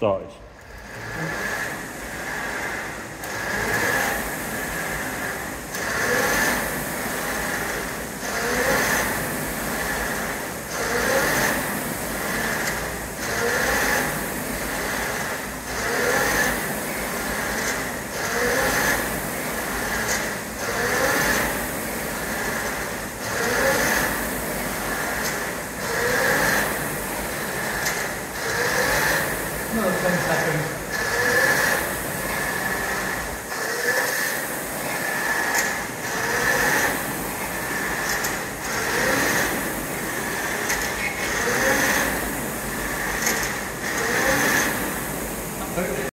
started. Another 10 seconds.